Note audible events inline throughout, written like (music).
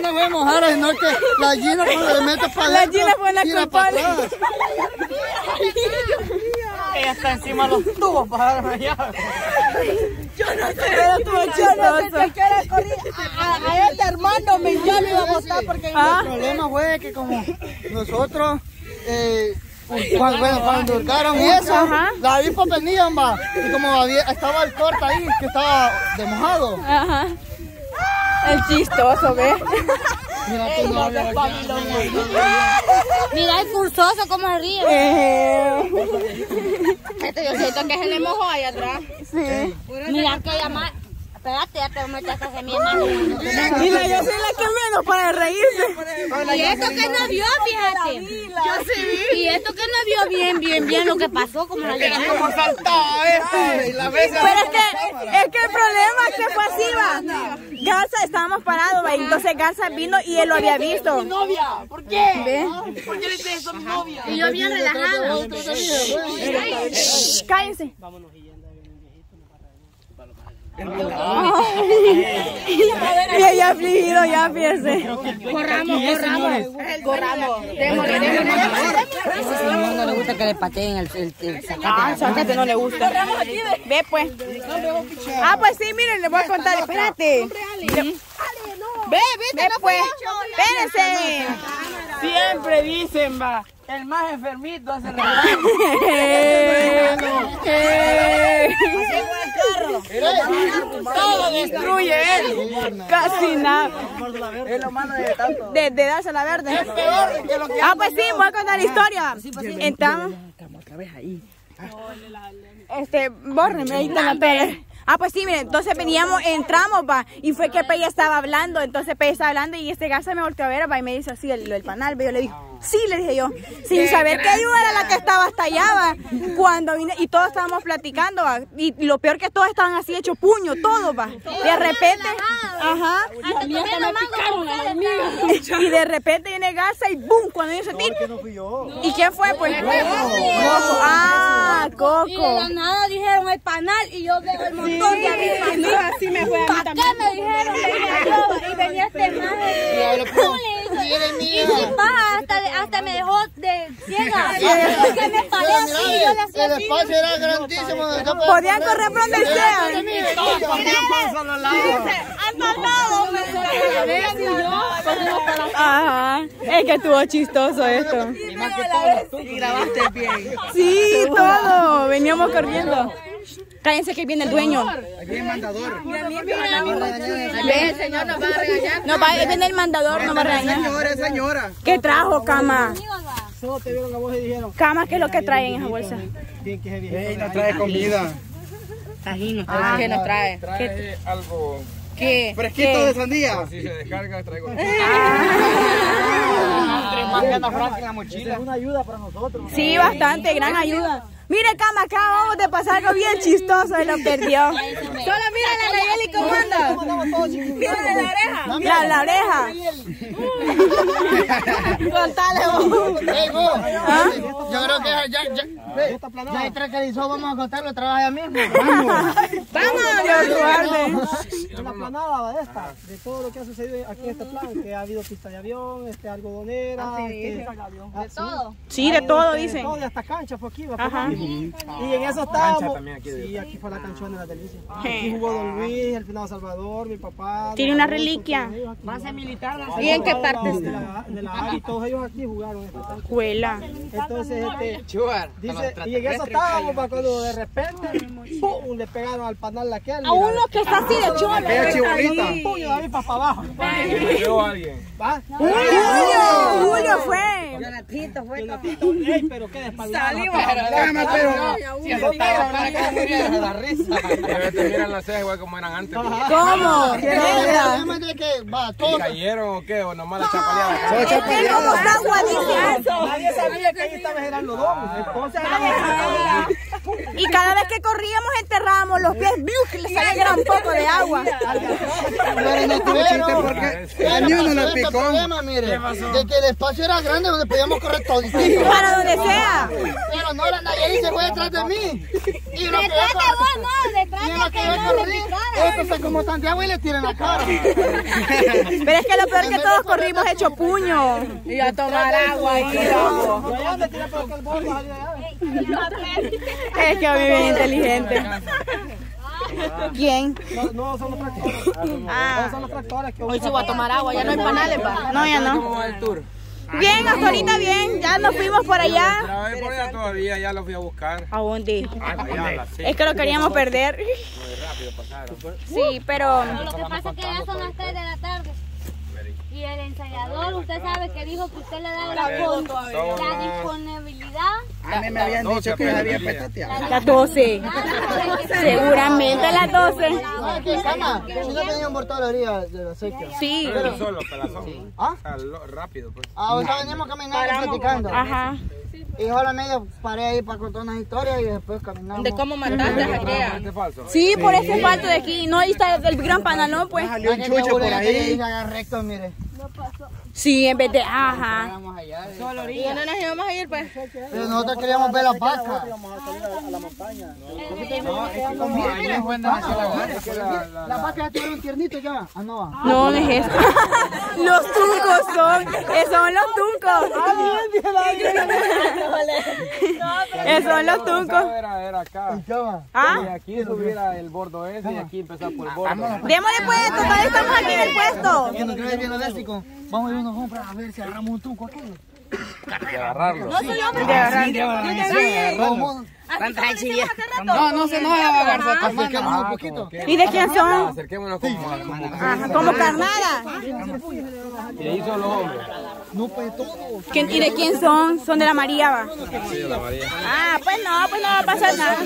gallina fue mojada, sino que la gallina cuando le mete para La gallina fue la culpable. atrás. Ella está encima de los tubos para darme allá. Pero estuvo chistoso. A, a este hermano me ya lo iba a votar porque Ah. El problema fue que como nosotros, eh, cuando, bueno, cuando hurgaron eso, Ajá. la avispa venían, va, y como había, estaba el corte ahí, que estaba de mojado. Ajá. El chistoso, ¿ves? Mira, no Mira el cursoso cómo se ríe. Eh, Este yo siento que se le mojó ahí atrás. sí. Mira que llama. Espérate, ya te voy a meter esta semilla la yo soy la que menos para reírse. Y esto que no vio, fíjate. Yo sí vi. Y esto que no vio bien, bien, bien lo que pasó, como la Mira llegada. cómo saltó este. La vez Pero es que, es que el problema es que fue así, va. Garza, estábamos parados, va. Entonces Garza vino y él lo había visto. novia. ¿Por qué? ¿Ve? ¿Por qué le dices eso a mi novia? Y yo bien relajada. Cállense. Y ella afligido, ya fíjese. Corramos, corramos. Corramos. Ese señor no le gusta que le pateen el, el, el Ah, zacate. sácate, no le gusta. Ve, pues. Ah, pues sí, miren, les voy a contar. Espérate. Ve, ve, pues. Espérense. Siempre dicen, va. El más enfermito hace la Eh, eh, Todo destruye él. Casi nada. Es lo malo de tanto. De, de darse la verde. Peor que lo que Ah, pues sí, voy a contar la historia. Entramos. Este, bórreme, ahí está la. Ah, pues sí, miren, entonces veníamos, entramos, va, y fue que Pella estaba hablando, entonces Pella estaba hablando y este garza me volteó a ver, va, y me dice así, el, el panal, yo le dije, sí, le dije yo, sin saber que yo era la que estaba hasta allá, va, cuando vine, y todos estábamos platicando, va, y lo peor que todos estaban así hecho puño, todos, va, de repente, ajá, (laughs) y de repente viene Garza y boom, cuando yo sentí, ¿y quién fue, pues? Coco, ah, Y de la Coco. nada dijeron el panal y yo veo el montón de avispas. así me fue a mí ¿Para qué me dijeron? Y venía este madre. Y sin hasta, hasta me dejó de ciega. (laughs) Porque me paré así, yo le hacía El espacio era grandísimo. Podían correr por donde sea. me Ajá, es que estuvo chistoso esto. Y grabaste bien. Sí, todo, veníamos corriendo. Cállense que viene el dueño. Aquí hay mandador. Ve, el señor nos va a regañar. No, va, viene el mandador, no va a regañar. Señora, señora. ¿Qué trajo, cama? Solo te vieron a vos y dijeron, Cama, ¿qué es lo que trae en esa bolsa? bien que se viejito. Ey, no trae comida. ¿Qué nos trae? Trae algo, ¿Qué? Fresquito de sandía. si se descarga, traigo. (laughs) Más que anda Frank en la mochila. Es una ayuda para nosotros. Sí, bastante, gran ayuda. Mire, cama, acabamos de pasar algo bien chistoso y lo perdió. Solo mira la Nayeli cómo anda. Mira la oreja. La, la oreja. Contale vos. Vos, Yo creo que ya, ya, ya, ya tranquilizó, vamos a contarlo, trabaja ya mismo. (laughs) Vamos, Dios guarde. una planada de esta, de todo lo que ha sucedido aquí en este plan, que ha habido pista de avión, este algodonera, este, ah, sí. Todo. Sí, de todo, De dicen. todo, y hasta cancha fue aquí, va, Ajá. Y en eso estábamos. de- Sí, aquí fue la canchona de la delicia. Aquí jugó Don Luis, el finado Salvador, mi papá. Tiene una reliquia. Base militar. ¿Y en qué parte De la, de la AVI, todos ellos aquí jugaron. Escuela. Entonces, este, dice, y en eso estábamos, va, cuando de repente, ¡pum! le pegaron al panal aquel. A uno que está así de chulo. Aquella chibolita. puño David para abajo. Alguien. ¿Va? Julio, Julio fue. Ey, pero qué despaldado. Cama, pero. Si eso estaba para que la risa. Debe te miran las cejas igual como eran antes. ¿Cómo? ¿Qué de que, va, todo. ¿Cayeron o qué? ¿O nomás la chapaleada? Soy Es que como está. Nadie sabía que ahí estaba Gerardo. Entonces, Y cada vez que corríamos enterrábamos los pies, ¡biu! que le salía gran poco de agua. Pero no tuvo chiste porque Pero Ni uno pasó le este picó. problema, mire, de que el espacio era grande donde podíamos correr todos. Para donde sea. Pero no, la Nayeli se fue detrás de mí. Y lo que Detrás de vos, no, detrás de lo que no corrí, me esto se como Santiago y le tiran la cara. Pero es que lo peor es que todos corrimos hecho puño. Y a tomar agua ahí. loco. Es que a mí bien inteligente. ¿Quién? No, no son los tractores. Ah. No son los tractores que Hoy sí voy a tomar agua, ya no hay panales, pa. No, ya ¿Cómo no. va el tour? Bien, hasta ahorita bien. Ya nos fuimos por allá. Vez por allá todavía, ya lo fui a buscar. ¿A dónde? Allá a las seis. Es que lo queríamos perder. Muy rápido pasaron. Sí, pero Lo que pasa es que ya son las 3 de la tarde. Y el ensayador, usted sabe que dijo que usted le da la, con- la disponibilidad. A mí me habían dicho que había petateado. las 12. Seguramente a las 12. ¿Sabes qué, Cama? Si no tenía un mortal orilla de la sequía. Sí. Pero solo, pelazón. ¿Ah? Sea, lo- rápido, pues. Ah, o sea, veníamos caminando, platicando. Ajá. Y la media paré ahí para contar unas historias y después caminamos. ¿De cómo mataste a aquella? Este falso. Sí, por ese falto de aquí. No, ahí está el gran panalón, pues. Salió un Ah, chucho mi por ahí. irse a agarrar recto, mire. Sí, en vez de. Ajá. ¿Y dónde nos íbamos a ir, pues? Pero nosotros queríamos ver las vacas. Las vacas ya tuvieron tiernito ya. Ah, no. ah. No, no es eso. Los tuncos son. Esos son los tuncos. Esos son los tuncos. Era, era acá. Cama. Y Ah, aquí subiera el bordo ese y aquí empezar por el bordo. démosle puesto. Todavía estamos aquí en el puesto. Vamos a ir a una compra a ver si agarramos un tuco aquí. Y agarrarlo. Vamos. No, no se nos va a Acerquémonos un poquito. ¿Y de quién son? Acerquémonos como, como Ajá, como carnada. y ahí son los hombres. No, pues todo. ¿Quién- ¿Y de quién son? Son de la María, va. De. Ah, pues no, pues no va a pasar nada.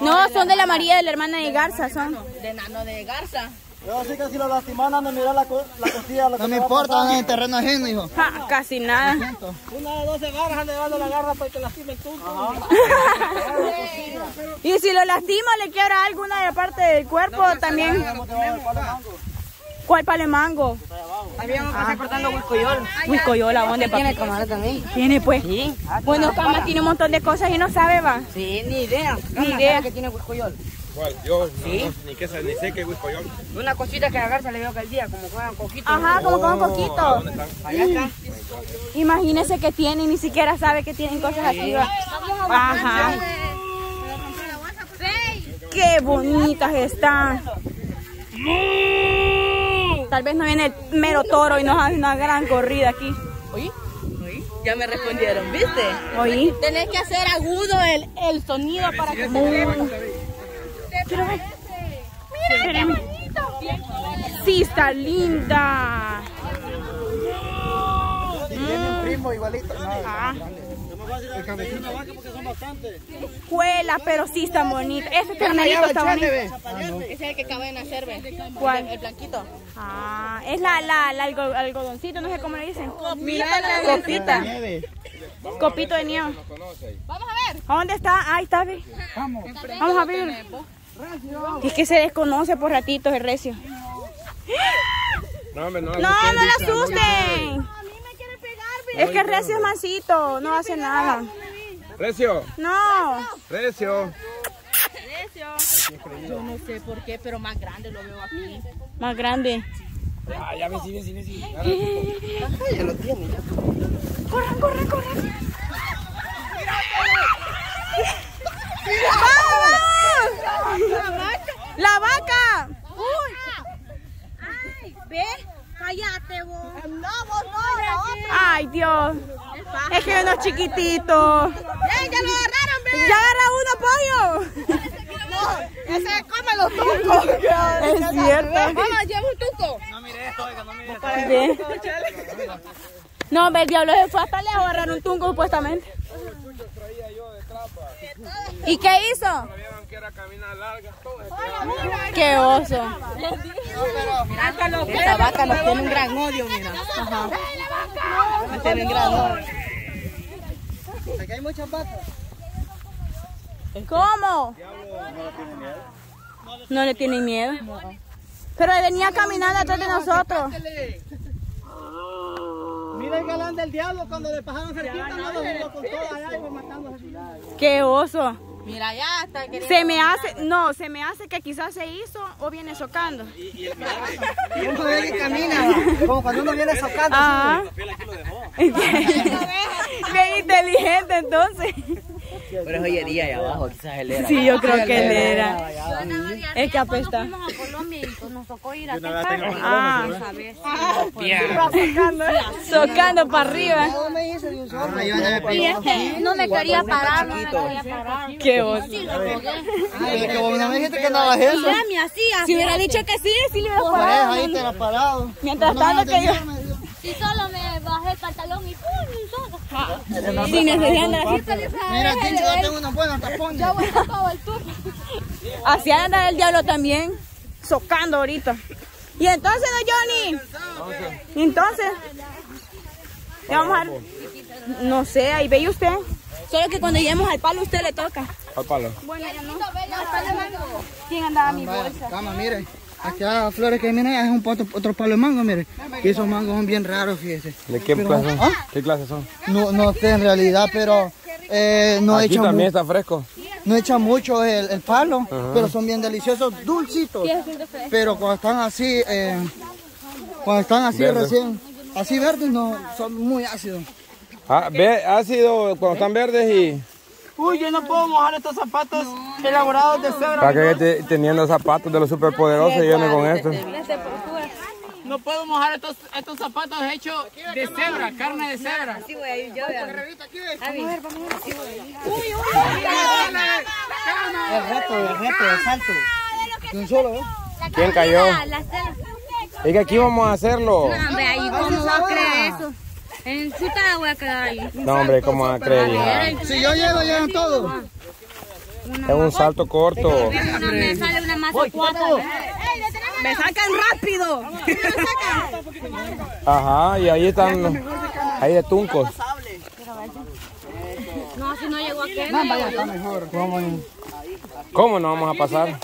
No, son de la María, de la hermana de Garza, son. De nano de garza. Yo así que si lo lastiman, ando a mirar la, co- la costilla. Lo que No me le importa, pasar. van en terreno ajeno, hijo. Ja, casi nada. Una de 12 garras ande dando la garra para que lastime el tunco. Y si lo lastima, le quiebra alguna de la parte del cuerpo también. ¿Cuál palemango? Habíamos pasado cortando huiscoyol. Huiscoyol, ¿a dónde, papi? Tiene camarada también. Tiene, pues. Sí. Bueno, Cama tiene un montón de cosas y no sabe, va. Sí, ni idea. Ni idea. que tiene huiscoyol. ¿Cuál? Yo no, no, ni, que, sé- ni sé qué whisky yo. Una cosita que a garza le veo que al día, como juegan coquito. Ajá, como. Allá está. Imagínese que tiene y ni siquiera sabe que tienen cosas así. Ajá. Qué bonitas están. Tal vez no viene el mero toro y nos hace una gran corrida aquí. ¿Oí? ¿Oí? Ya me respondieron, ¿viste? ¿Oí? Tenés que hacer agudo el, el sonido para que Quiero ver. Mira, qué bonito. Sí, está linda. Tiene un primo igualito. No, Ah, cuela, pero sí está bonita. Ese ternerito está bonito. Ese es el que acaba de nacer, ¿ves? ¿Cuál? El blanquito. Ah, es la, la, la algo- algodoncito, no sé cómo le dicen. Mira la Copita. Copito de nieve. ¿A dónde está? Ahí está, ve. Vamos. Vamos a ver. Es que se desconoce por ratitos el recio. No, no. No, no la asusten. Es que el recio es mansito, no hace nada. Recio, No. Recio. Yo no sé por qué, pero más grande lo veo aquí. Más grande. Ah, ya ven, sí, ven, sí, ven, sí. Ya lo tiene. ya. Corran, corran, corran. ¡Vamos! ¡La vaca! Ay, ve, cállate vos. No, vos no, la otra. Ay, Dios. Es que uno es chiquitito. ¡Eh, ya lo agarraron, ve! ¡Ya agarra uno, pollo! No, ese come los tucos. Es cierto. Vamos, lleva un tuco. Ve. No, ve, el diablo se fue hasta lejos a agarrar un tunco supuestamente. ¿Y qué hizo? Era caminar larga. ¡Qué oso! Esta vaca nos tiene un gran odio, mira. Ajá. Nos tiene un gran odio. Aquí hay muchas vacas. ¿Cómo? No le tienen miedo. Pero venía caminando atrás de nosotros. Mira el galán del diablo cuando le pasaron cerquita, no lo con todo allá y matando. Qué oso. Mira, ya está queriendo. Se me hace, no, se me hace que quizás se hizo o viene socando. (laughs) Uno ve que camina, como cuando uno viene socando. Ajá. (laughs) Bien inteligente entonces. Pero es joyería ahí abajo, quizás él era. Sí, yo creo que él era. Es que apesta. Fuimos a Colombia y pues, nos tocó ir a pescar. Ah, socando, para arriba. No me este quería parar, no me quería parar. Qué que vos no me dijiste que andabas eso. Ya me hacía. Si hubiera dicho que sí, sí le hubiera parado. ahí te la parado. Mientras tanto que yo, Y solo me bajé el pantalón y ¡pum! sin necesidad de andar así. Mira, Tincho, yo tengo unos buenos tapones. Yo voy a todo el tour. Así anda el diablo también, socando ahorita. Y entonces, don Johnny, ¿Y entonces, ¿qué vamos a No sé, ahí ve usted. Solo que cuando lleguemos al palo, usted le toca. Al palo. Bueno, ya no. ¿Quién andaba mi Vaya, bolsa? Cama, mire. Aquí a las flores que vienen es un poto- otro palo de mango, mire. Y esos mangos son bien raros, fíjese. ¿De qué Pero- clase son? ¿Ah? ¿Qué clase son? No, no sé en realidad, pero eh, no, Aquí también está fresco. no echan mucho el, el palo, pero son bien deliciosos, dulcitos. Pero cuando están así, eh, cuando están así recién, así verdes, no, son muy ácidos. Ah, ve, sido cuando están verdes y... Uy, yo no puedo mojar estos zapatos elaborados de cebra. Para que te- teniendo zapatos de los superpoderosos y viene con esto. No puedo mojar estos, estos zapatos hechos de cebra, carne de cebra. El reto, el reto, el salto. De un solo, ¿eh? ¿Quién cayó? Es que aquí vamos a hacerlo. No, hombre, ahí cómo va a creer eso. En chuta voy a quedar ahí. No, hombre, ¿cómo van a creer, hija? Si yo llego, llegan todos. Es un salto corto. Una, me sale una masa cuatro. ¡Me sacan rápido! Ajá, y ahí están. Ahí de tuncos. No, si no llegó a qué. Está mejor. Vamos. ¿Cómo no vamos a pasar?